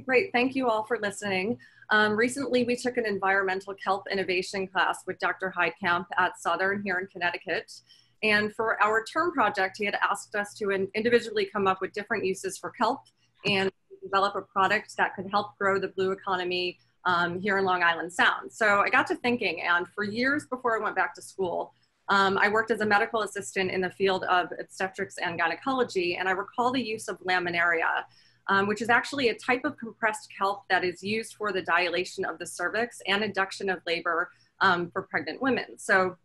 Great. Thank you all for listening. Um, recently, we took an environmental kelp innovation class with Dr. Heidkamp at Southern here in Connecticut. And for our term project, he had asked us to individually come up with different uses for kelp and develop a product that could help grow the blue economy um, here in Long Island Sound. So I got to thinking, and for years before I went back to school, um, I worked as a medical assistant in the field of obstetrics and gynecology, and I recall the use of laminaria, um, which is actually a type of compressed kelp that is used for the dilation of the cervix and induction of labor um, for pregnant women. So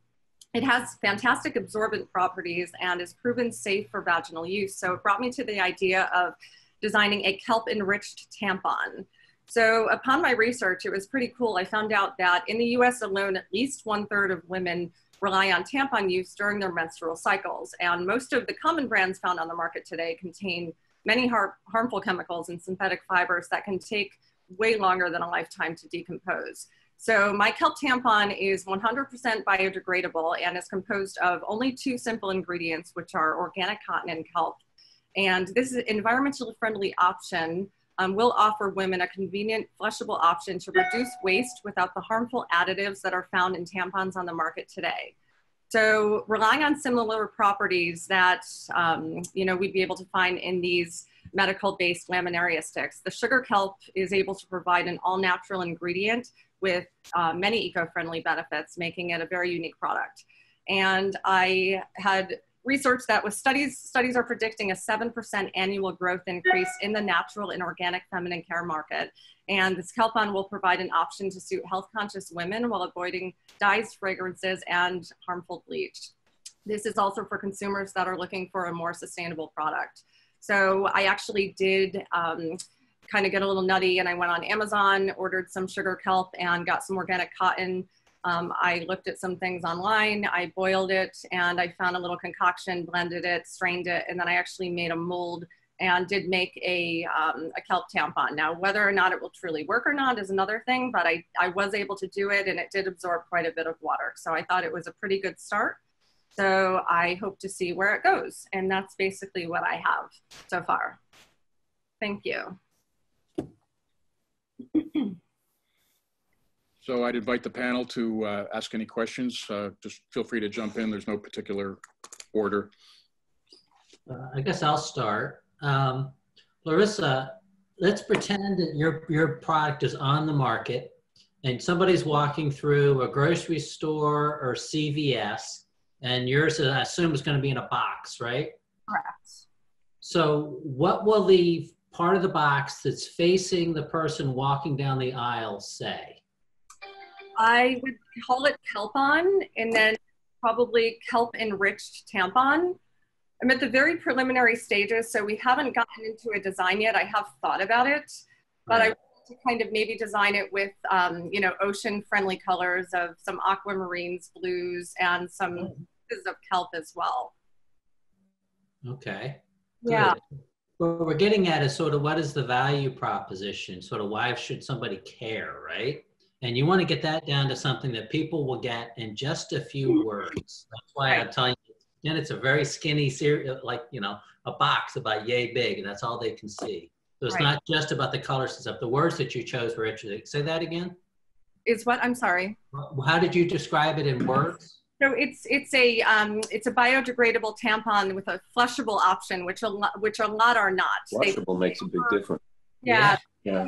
it has fantastic absorbent properties and is proven safe for vaginal use. So it brought me to the idea of designing a kelp enriched tampon. So upon my research, it was pretty cool. I found out that in the US alone, at least one third of women rely on tampon use during their menstrual cycles. And most of the common brands found on the market today contain many har harmful chemicals and synthetic fibers that can take way longer than a lifetime to decompose. So my kelp tampon is 100% biodegradable and is composed of only two simple ingredients, which are organic cotton and kelp. And this is environmentally friendly option um, will offer women a convenient flushable option to reduce waste without the harmful additives that are found in tampons on the market today. So relying on similar properties that um, you know we'd be able to find in these medical-based laminaria sticks, the sugar kelp is able to provide an all-natural ingredient with uh, many eco-friendly benefits, making it a very unique product. And I had research that with studies, studies are predicting a 7% annual growth increase in the natural and organic feminine care market. And this Kelpon will provide an option to suit health conscious women while avoiding dyes, fragrances, and harmful bleach. This is also for consumers that are looking for a more sustainable product. So I actually did um, kind of get a little nutty and I went on Amazon, ordered some sugar kelp and got some organic cotton um, I looked at some things online, I boiled it, and I found a little concoction, blended it, strained it, and then I actually made a mold and did make a, um, a kelp tampon. Now, whether or not it will truly work or not is another thing, but I, I was able to do it and it did absorb quite a bit of water. So I thought it was a pretty good start. So I hope to see where it goes. And that's basically what I have so far. Thank you. So I'd invite the panel to uh, ask any questions. Uh, just feel free to jump in. There's no particular order. Uh, I guess I'll start. Um, Larissa, let's pretend that your, your product is on the market and somebody's walking through a grocery store or CVS and yours, I assume, is going to be in a box, right? Correct. So what will the part of the box that's facing the person walking down the aisle say? I would call it Kelpon and then probably kelp enriched tampon. I'm at the very preliminary stages, so we haven't gotten into a design yet. I have thought about it, but right. I want to kind of maybe design it with, um, you know, ocean friendly colors of some aquamarines, blues, and some oh. pieces of kelp as well. Okay. Yeah. What we're getting at is sort of what is the value proposition? Sort of why should somebody care, right? And you want to get that down to something that people will get in just a few words. That's why I'm telling you, and it's a very skinny, series, like, you know, a box about yay big, and that's all they can see. So it's right. not just about the colors and stuff. The words that you chose were interesting. Say that again. Is what? I'm sorry. How did you describe it in words? So it's it's a um, it's a biodegradable tampon with a flushable option, which a lot which a lot are not. Flushable they, makes a big difference. Yeah. yeah.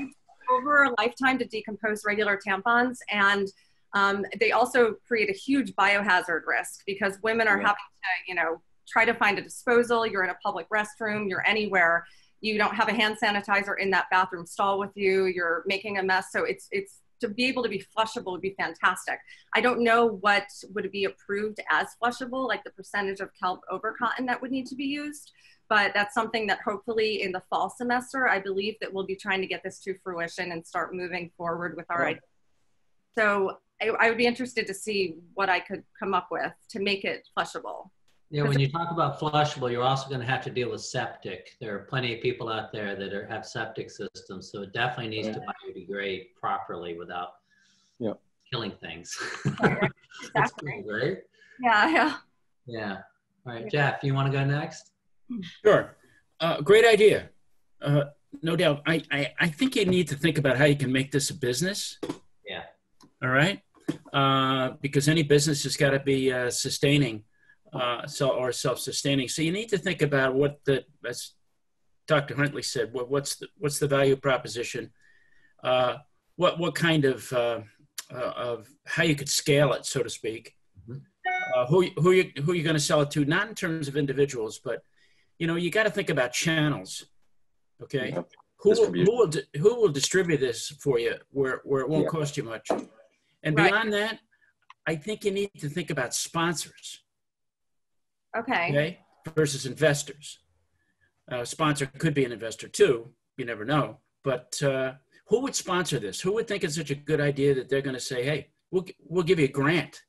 Over a lifetime to decompose regular tampons. And um, they also create a huge biohazard risk because women are yeah. having to, you know, try to find a disposal. You're in a public restroom, you're anywhere. You don't have a hand sanitizer in that bathroom stall with you. You're making a mess. So it's, it's, to be able to be flushable would be fantastic. I don't know what would be approved as flushable, like the percentage of kelp over cotton that would need to be used but that's something that hopefully in the fall semester, I believe that we'll be trying to get this to fruition and start moving forward with our idea. So I, I, would be interested to see what I could come up with to make it flushable. Yeah, when you talk about flushable, you're also going to have to deal with septic. There are plenty of people out there that are, have septic systems, so it definitely needs yeah. to biodegrade properly without yeah. killing things. exactly. cool, right? Yeah, yeah. Yeah. All right, Jeff, you want to go next? Sure. Uh, great idea. Uh, no doubt. I, I, I think you need to think about how you can make this a business. Yeah. All right. Uh, because any business has got to be uh, sustaining, uh, so or self-sustaining. So you need to think about what the, as Dr. Huntley said, what, what's the what's the value proposition? Uh, what what kind of uh, uh, of how you could scale it, so to speak. Mhm. Uh, who who you who you're going to sell it to? Not in terms of individuals, but you know you got to think about channels. Okay, Yep. who will, who will who will distribute this for you where where it won't Yeah. cost you much? And Right. beyond that, I think you need to think about sponsors Okay. okay, versus investors. Uh, sponsor could be an investor too. You never know. But uh, who would sponsor this? Who would think it's such a good idea that they're going to say, "Hey, we'll we'll give you a grant.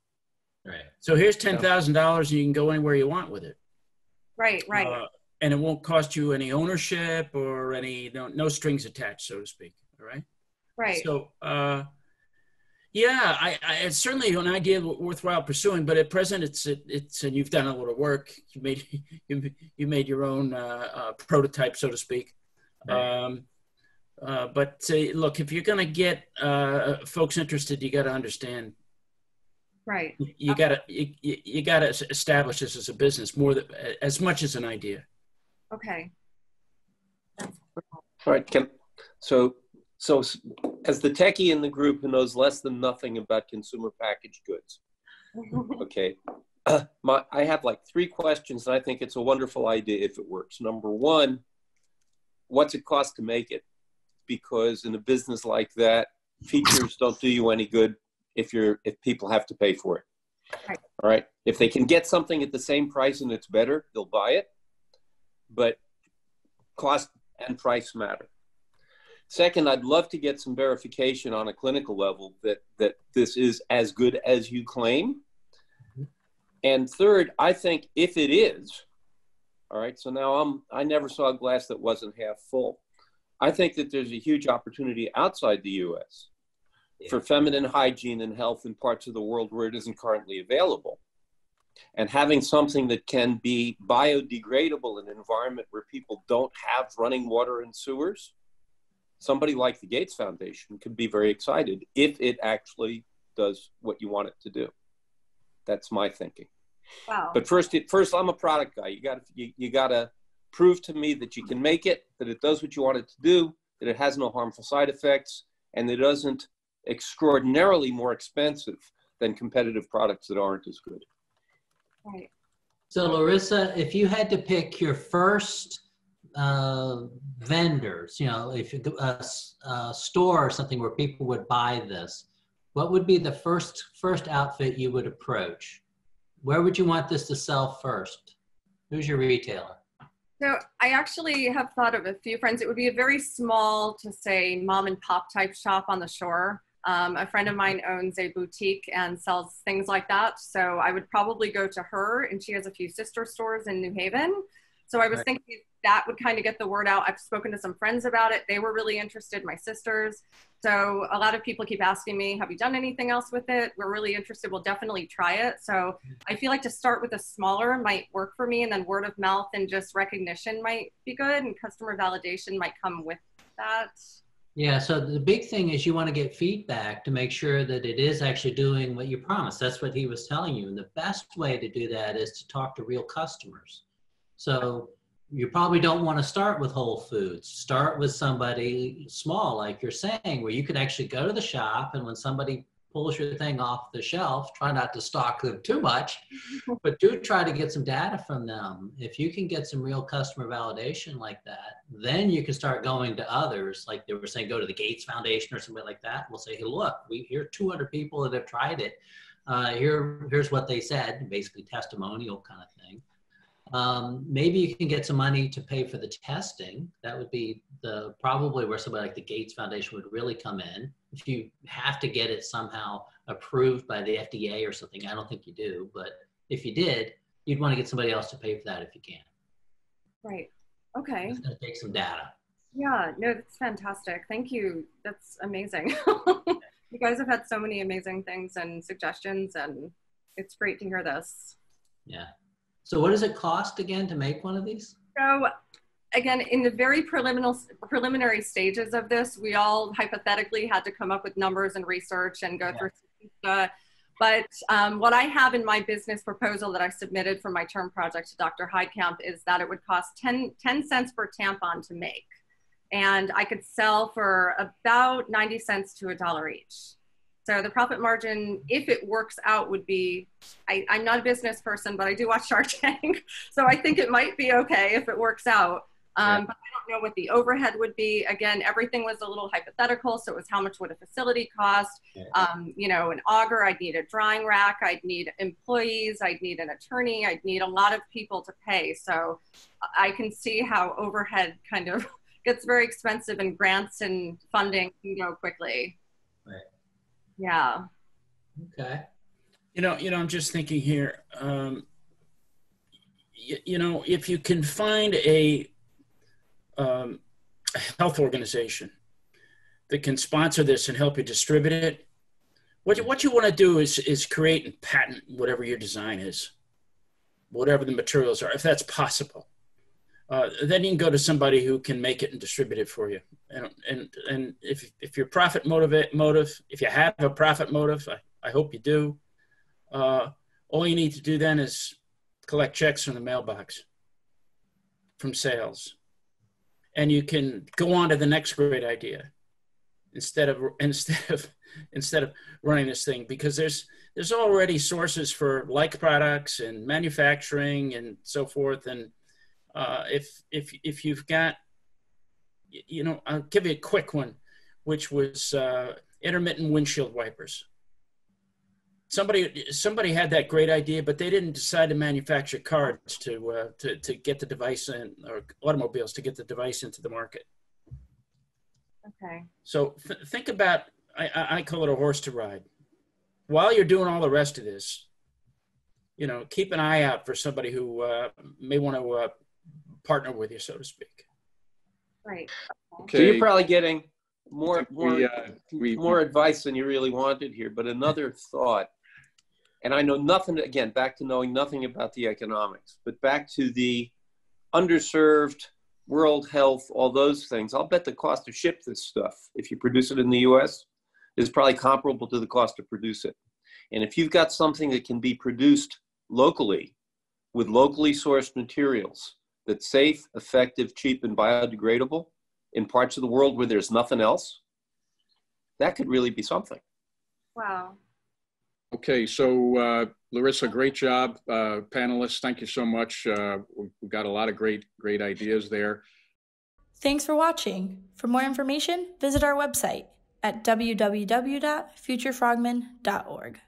Right. So here's ten thousand dollars, and you can go anywhere you want with it, Right, right. Uh, and it won't cost you any ownership or any no, no strings attached, so to speak. All right. right. So, uh, yeah, I, I, it's certainly an idea worthwhile pursuing. But at present, it's it, it's and you've done a little work. You made you, you made your own uh, uh, prototype, so to speak. Right. Um, uh, but uh, look, if you're going to get uh, folks interested, you got to understand. right. You got to you, you, you got to establish this as a business more than as much as an idea. Okay. All right, can, so, so as the techie in the group who knows less than nothing about consumer packaged goods, okay, uh, my, I have like three questions and I think it's a wonderful idea if it works. Number one, what's it cost to make it? Because in a business like that, features don't do you any good if you're, if people have to pay for it. Right. All right, if they can get something at the same price and it's better, they'll buy it. But cost and price matter. Second, I'd love to get some verification on a clinical level that, that this is as good as you claim. And third, I think if it is, all right, so now I'm, I never saw a glass that wasn't half full. I think that there's a huge opportunity outside the US for feminine hygiene and health in parts of the world where it isn't currently available. And having something that can be biodegradable in an environment where people don't have running water and sewers, somebody like the Gates Foundation could be very excited if it actually does what you want it to do. That's my thinking. Wow. But first, first I'm a product guy. You got you, you got to prove to me that you can make it, that it does what you want it to do, that it has no harmful side effects, and that it isn't extraordinarily more expensive than competitive products that aren't as good. Right. So Larissa, if you had to pick your first uh, vendors, you know, if you, a, a store or something where people would buy this, what would be the first first outfit you would approach? Where would you want this to sell first? Who's your retailer? So I actually have thought of a few friends. It would be a very small, to say, mom and pop type shop on the shore. Um, a friend of mine owns a boutique and sells things like that. So I would probably go to her, and she has a few sister stores in New Haven. So I was Right. thinking that would kind of get the word out. I've spoken to some friends about it. They were really interested, my sisters. So a lot of people keep asking me, Have you done anything else with it? We're really interested. We'll definitely try it. So I feel like to start with a smaller might work for me, and then word of mouth and just recognition might be good, and customer validation might come with that. Yeah, so the big thing is you want to get feedback to make sure that it is actually doing what you promised. That's what he was telling you. And the best way to do that is to talk to real customers. So you probably don't want to start with Whole Foods. Start with somebody small, like you're saying, where you could actually go to the shop and when somebody pulls your thing off the shelf, try not to stalk them too much, but do try to get some data from them. If you can get some real customer validation like that, then you can start going to others. Like they were saying, go to the Gates Foundation or something like that. We'll say, hey, look, we here 200 people that have tried it. Uh, here, here's what they said, basically testimonial kind of thing. Um, maybe you can get some money to pay for the testing. That would be the probably where somebody like the Gates Foundation would really come in. If you have to get it somehow approved by the FDA or something, I don't think you do, but if you did, you'd want to get somebody else to pay for that if you can. Right. Okay. It's going to take some data. Yeah. No, that's fantastic. Thank you. That's amazing. you guys have had so many amazing things and suggestions, and it's great to hear this. Yeah. So what does it cost again to make one of these? So again, in the very preliminary, preliminary stages of this, we all hypothetically had to come up with numbers and research and go yeah. through. Uh, but um, what I have in my business proposal that I submitted for my term project to Dr. Heidkamp is that it would cost 10, 10 cents per tampon to make. And I could sell for about 90 cents to a dollar each. So the profit margin, if it works out, would be I, am not a business person, but I do watch Shark Tank. so I think it might be okay if it works out. Um, yeah. But I don't know what the overhead would be. Again, everything was a little hypothetical. So it was how much would a facility cost? Yeah. Um, you know, an auger, I'd need a drying rack, I'd need employees, I'd need an attorney, I'd need a lot of people to pay. So I can see how overhead kind of gets very expensive and grants and funding can go quickly. Right. Yeah. Okay. You know, you know, I'm just thinking here. Um, you, you know, if you can find a um, health organization that can sponsor this and help you distribute it. What you, what you want to do is, is create and patent whatever your design is, whatever the materials are, if that's possible. Uh, then you can go to somebody who can make it and distribute it for you. And, and, and if, if your profit motive, motive, if you have a profit motive, I, I hope you do, uh, all you need to do then is collect checks from the mailbox from sales and you can go on to the next great idea instead of instead of instead of running this thing because there's there's already sources for like products and manufacturing and so forth. And uh, if if if you've got you know I'll give you a quick one which was uh, intermittent windshield wipers somebody somebody had that great idea, but they didn't decide to manufacture cards to uh, to to get the device in or automobiles to get the device into the market. Okay. So th- think about I, I call it a horse to ride. While you're doing all the rest of this, you know, keep an eye out for somebody who uh, may want to uh, partner with you, so to speak. Right. Okay. So you're probably getting more more we, uh, we, more advice than you really wanted here. But another thought and I know nothing, again, back to knowing nothing about the economics, but back to the underserved, world health, all those things. I'll bet the cost to ship this stuff, if you produce it in the US, is probably comparable to the cost to produce it. And if you've got something that can be produced locally with locally sourced materials that's safe, effective, cheap, and biodegradable in parts of the world where there's nothing else, that could really be something. Wow. Okay, so uh, Larissa, great job. Uh, panelists, thank you so much. Uh, we've got a lot of great, great ideas there. Thanks for watching. For more information, visit our website at www.futurefrogmen.org.